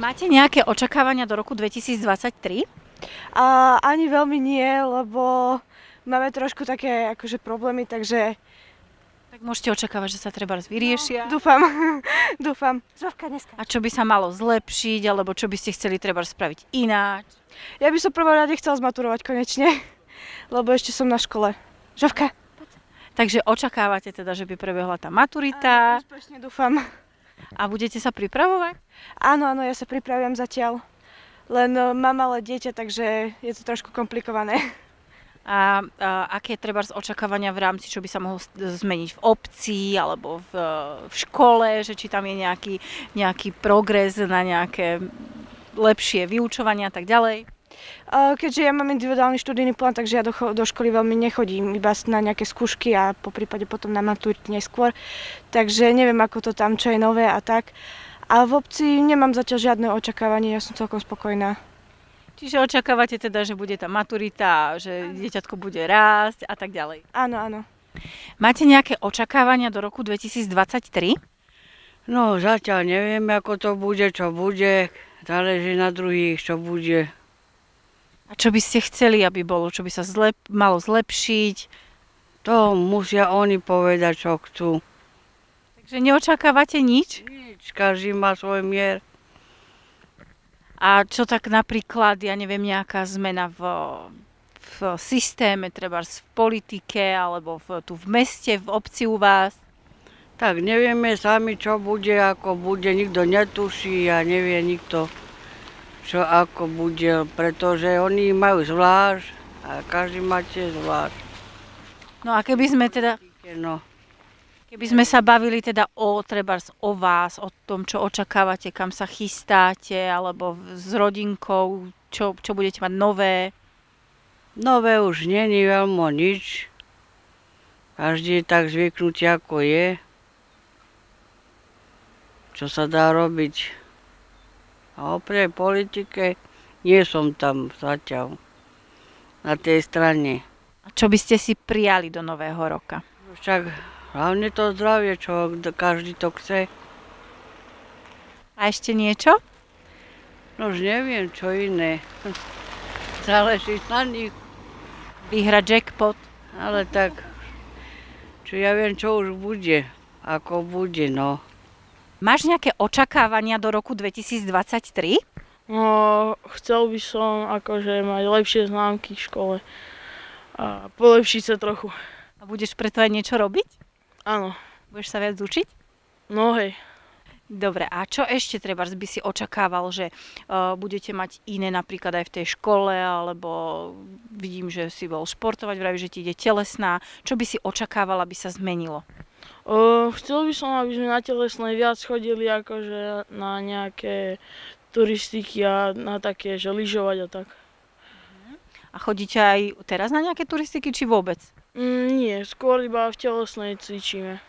Máte nejaké očakávania do roku 2023? A ani veľmi nie, lebo máme trošku také akože problémy, takže Tak môžete očakávať, že sa treba vyriešia. dúfam, dúfam. Zovka dneska. A čo by sa malo zlepšiť, alebo čo by ste chceli treba spraviť ináč? Ja by som prvom rade chcela zmaturovať konečne, lebo ešte som na škole. Žovka. Takže očakávate teda, že by prebehla tá maturita Úspešne dúfam. A budete sa pripravovať? Áno, áno, ja sa pripravujem zatiaľ. Len e, mám malé dieťa, takže je to trošku komplikované. A, a aké treba očakávania v rámci, čo by sa mohlo zmeniť v obci alebo v, v škole, že či tam je nejaký, nejaký progres na nejaké lepšie vyučovanie a tak ďalej? Keďže ja mám individuálny študijný plán, takže ja do, do školy veľmi nechodím, iba na nejaké skúšky a po prípade potom na maturitu neskôr. Takže neviem, ako to tam, čo je nové a tak. A v obci nemám zatiaľ žiadne očakávanie, ja som celkom spokojná. Čiže očakávate teda, že bude tá maturita, že dieťatko bude rásť a tak ďalej. Áno, áno. Máte nejaké očakávania do roku 2023? No zatiaľ neviem, ako to bude, čo bude. Záleží na druhých, čo bude. A čo by ste chceli, aby bolo? Čo by sa zlep- malo zlepšiť? To musia oni povedať, čo chcú. Takže neočakávate nič? Nič, každý má svoj mier. A čo tak napríklad, ja neviem, nejaká zmena v, v systéme, treba v politike, alebo v, tu v meste, v obci u vás? Tak nevieme sami, čo bude, ako bude. Nikto netuší a nevie nikto, čo ako bude, pretože oni majú zvlášť a každý má tiež zvlášť. No a keby sme teda, No, keby sme sa bavili teda o, trebárs o vás, o tom, čo očakávate, kam sa chystáte, alebo s rodinkou, čo, čo budete mať nové, nové už není veľmi nič. Každý je tak zvyknutý, ako je. Čo sa dá robiť. A o pri politike nie som tam zatiaľ. Na tej strane. a čo by ste si prijali do nového roka? Však hlavne to zdravie, čo každý to chce. A ešte niečo? No už neviem, čo iné. Záleží na nich. Vyhrať jackpot? Ale tak, čo ja viem, čo už bude. Ako bude, no. Máš nejaké očakávania do roku 2023? No, chcel by som akože mať lepšie známky v škole a polepšiť sa trochu. A budeš preto aj niečo robiť? Áno, Budeš sa viac učiť? no hej. Dobre, a čo ešte treba by si očakával, že uh, budete mať iné napríklad aj v tej škole, alebo vidím, že si bol športovať, vraví, že ti ide telesná. Čo by si očakával, aby sa zmenilo? O, chcel by som, aby sme na telesnej viac chodili akože na nejaké turistiky a na také, že lyžovať a tak. A chodíte aj teraz na nejaké turistiky, či vôbec? Mm, nie, skôr iba v telesnej cvičíme.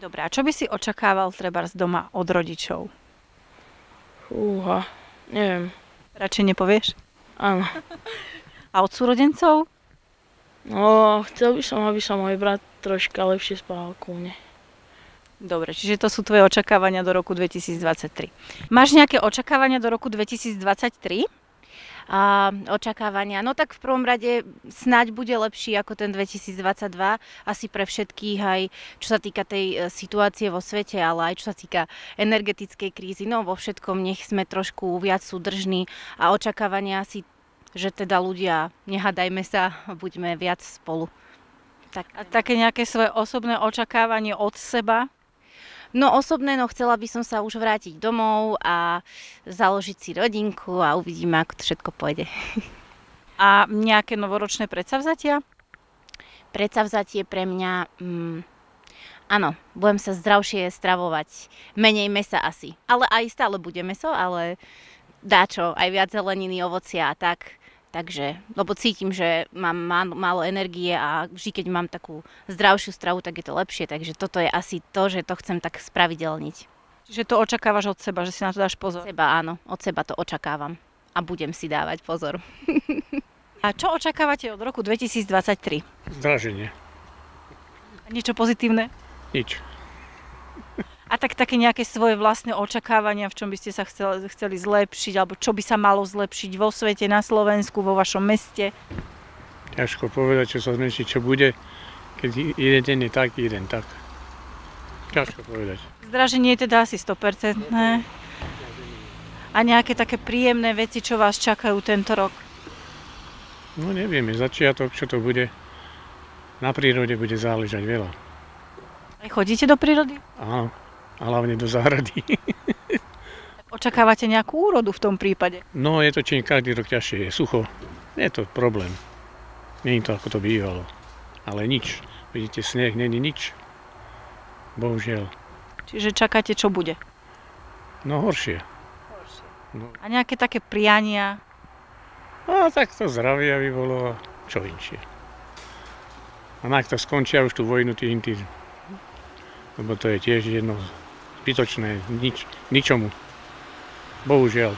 Dobre, a čo by si očakával treba z doma od rodičov? Fúha, neviem. Radšej nepovieš? Áno. A od súrodencov? No, chcel by som, aby sa môj brat troška lepšie spával ku mne. Dobre, čiže to sú tvoje očakávania do roku 2023. Máš nejaké očakávania do roku 2023? a očakávania. No tak v prvom rade snáď bude lepší ako ten 2022, asi pre všetkých aj čo sa týka tej e, situácie vo svete, ale aj čo sa týka energetickej krízy. No vo všetkom nech sme trošku viac súdržní a očakávania asi, že teda ľudia, nehadajme sa, buďme viac spolu. Tak, A také nejaké svoje osobné očakávanie od seba? No osobné, no chcela by som sa už vrátiť domov a založiť si rodinku a uvidíme, ako to všetko pôjde. A nejaké novoročné predsavzatia? Predsavzatie pre mňa... Mm, áno, budem sa zdravšie stravovať. Menej mesa asi. Ale aj stále bude meso, ale dáčo, aj viac zeleniny, ovocia a tak. Takže, lebo cítim, že mám má- málo energie a vždy, keď mám takú zdravšiu stravu, tak je to lepšie. Takže toto je asi to, že to chcem tak spravidelniť. Čiže to očakávaš od seba, že si na to dáš pozor. Od seba áno, od seba to očakávam. A budem si dávať pozor. A čo očakávate od roku 2023? Zdraženie. Niečo pozitívne? Nič. A tak také nejaké svoje vlastné očakávania, v čom by ste sa chceli, chceli zlepšiť, alebo čo by sa malo zlepšiť vo svete, na Slovensku, vo vašom meste? Ťažko povedať, čo sa zmenší, čo bude. Keď jeden deň je tak, jeden tak. Ťažko povedať. Zdraženie je teda asi 100%. A nejaké také príjemné veci, čo vás čakajú tento rok? No nevieme, začiatok, čo to bude. Na prírode bude záležať veľa. Chodíte do prírody? Áno, a hlavne do záhrady. Očakávate nejakú úrodu v tom prípade? No je to čím každý rok ťažšie, je sucho. Je to problém. Nie je to ako to bývalo. Ale nič. Vidíte, sneh, není nič. Bohužiaľ. Čiže čakáte, čo bude? No horšie. A nejaké také priania? A tak to zdravie aby bolo čo inšie. A ak to skončia už tú vojnu tým tým, lebo to je tiež jedno zbytočné, nič, ničomu. Bohužiaľ.